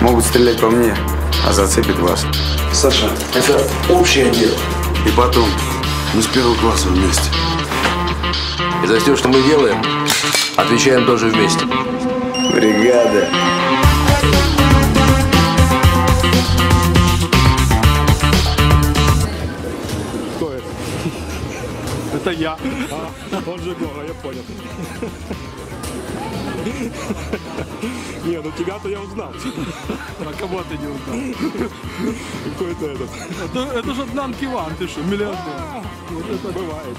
Могут стрелять по мне, а зацепит вас. Саша, это общее дело. И потом, мы с первого класса вместе. И за все, что мы делаем, отвечаем тоже вместе. Бригада. Кто это? Это я. А, он же Гора, я понял. Не, ну тебя-то я узнал. А кого ты не узнал? Какой-то этот. Это, это же Днан Киван, ты что, миллиардер. А, вот это бывает.